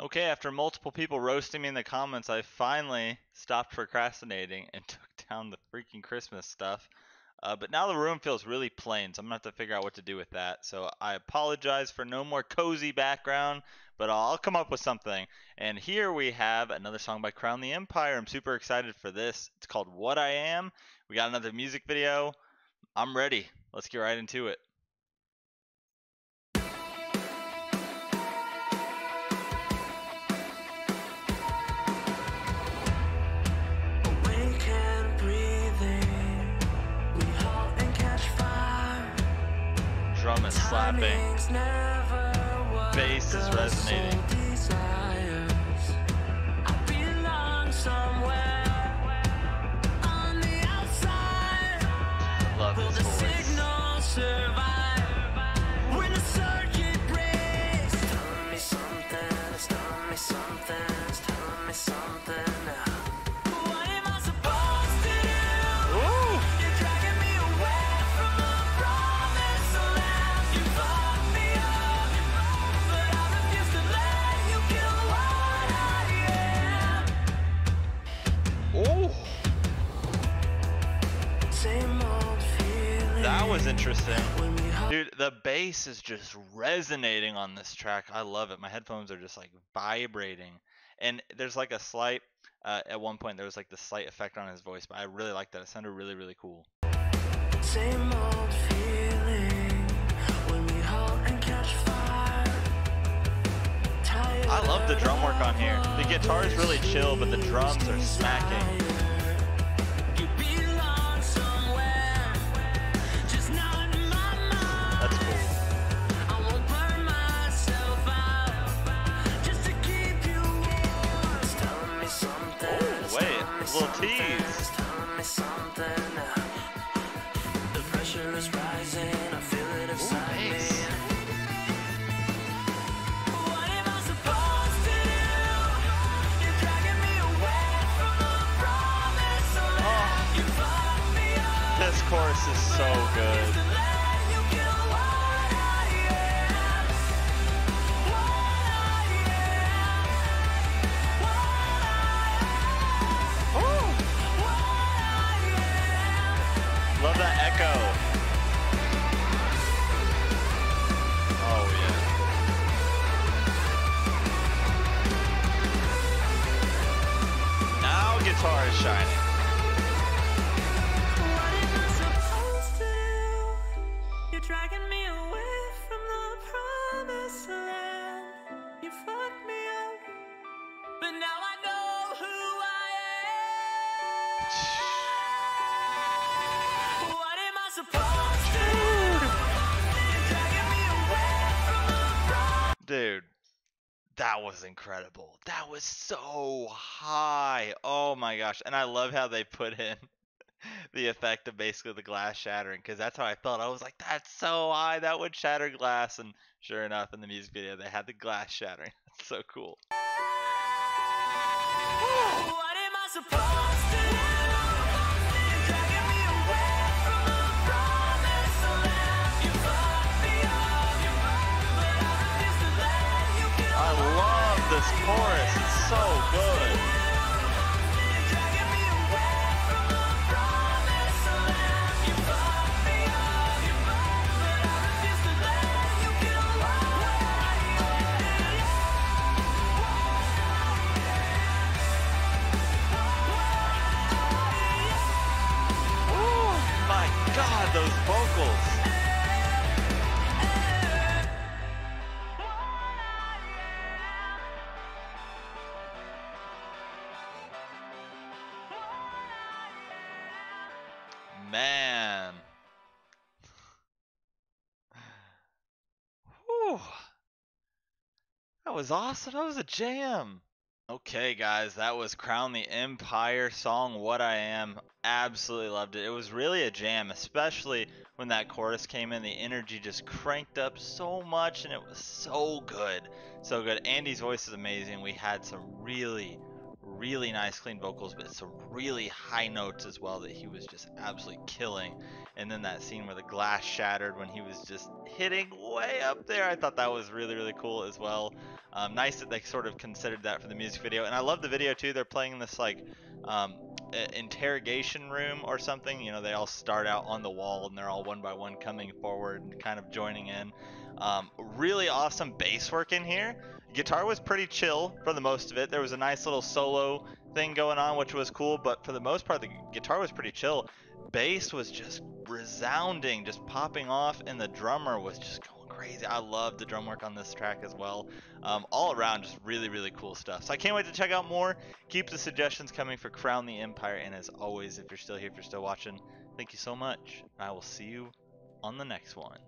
Okay, after multiple people roasting me in the comments, I finally stopped procrastinating and took down the freaking Christmas stuff. Uh, but now the room feels really plain, so I'm gonna have to figure out what to do with that. So I apologize for no more cozy background, but I'll come up with something. And here we have another song by Crown the Empire. I'm super excited for this. It's called What I Am. We got another music video. I'm ready. Let's get right into it. Drum is slapping. Timing's never what Bass is resonating. Was interesting. When we hug Dude, the bass is just resonating on this track. I love it. My headphones are just like vibrating. And there's like a slight, uh, at one point, there was like the slight effect on his voice, but I really like that. It sounded really, really cool. Same old feeling when we and catch fire. I love the drum work on here. The guitar is really chill, but the drums are smacking. Pressure is rising. I feel it inside me. bass. What am I supposed to do? You're dragging me away from the promised land. Oh. You fucked me up. This chorus is so good. Dude, that was incredible. That was so high. Oh my gosh. And I love how they put in the effect of basically the glass shattering because that's how I felt. I was like, that's so high. That would shatter glass. And sure enough, in the music video, they had the glass shattering. That's so cool. You kill what I Oh my god, those vocals. Man. Whew. That was awesome. That was a jam. Okay, guys, that was Crown the Empire song What I Am. Absolutely loved it. It was really a jam, especially when that chorus came in. The energy just cranked up so much and it was so good. So good. Andy's voice is amazing. We had some really, really nice, clean vocals, but some really high notes as well that he was just absolutely killing. And then that scene where the glass shattered when he was just hitting way up there, I thought that was really, really cool as well. Um, nice that they sort of considered that for the music video, and I love the video too. They're playing this like um, interrogation room or something. You know, they all start out on the wall and they're all one by one coming forward and kind of joining in. Um, really awesome bass work in here. Guitar was pretty chill for the most of it. There was a nice little solo thing going on, which was cool, but for the most part, the guitar was pretty chill. Bass was just resounding, just popping off, and the drummer was just going crazy. I love the drum work on this track as well. Um, all around, just really, really cool stuff. So I can't wait to check out more. Keep the suggestions coming for Crown the Empire, and as always, if you're still here, if you're still watching, thank you so much. I will see you on the next one.